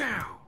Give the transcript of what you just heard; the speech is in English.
Chow.